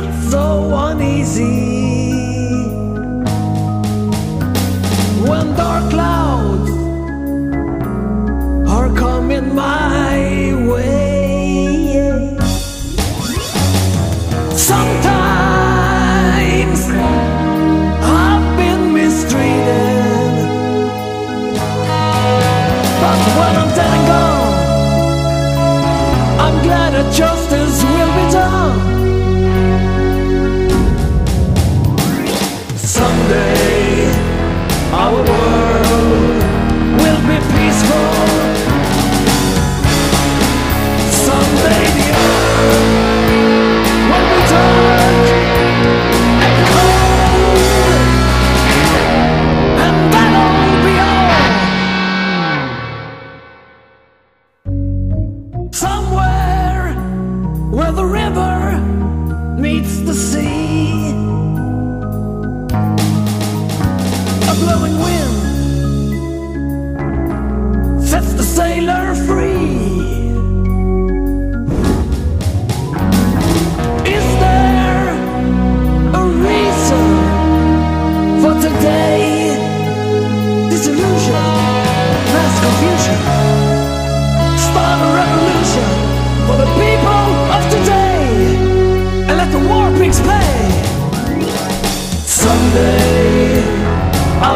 get so uneasy when dark clouds are coming my way. Sometimes I've been mistreated, but when I'm dead and gone, I'm glad that justice our world will be peaceful. Someday the earth will be dark and cold, and that'll be all. Somewhere where the river meets the sea. Blowing wind